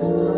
Oh.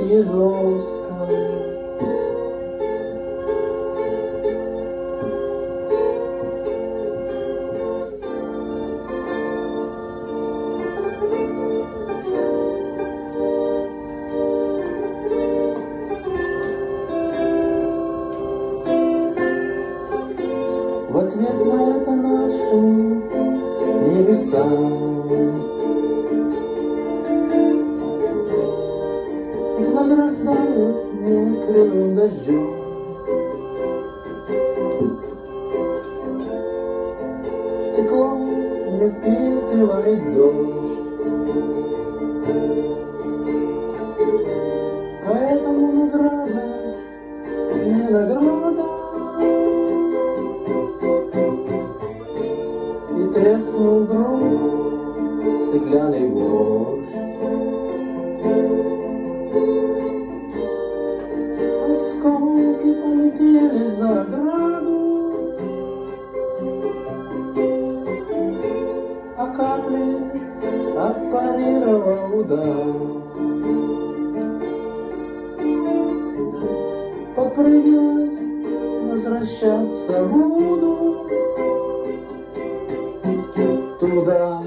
his rose. его. Осколки полетели за ограду, А капли отпарировал удар. Попрыгивать, возвращаться буду туда.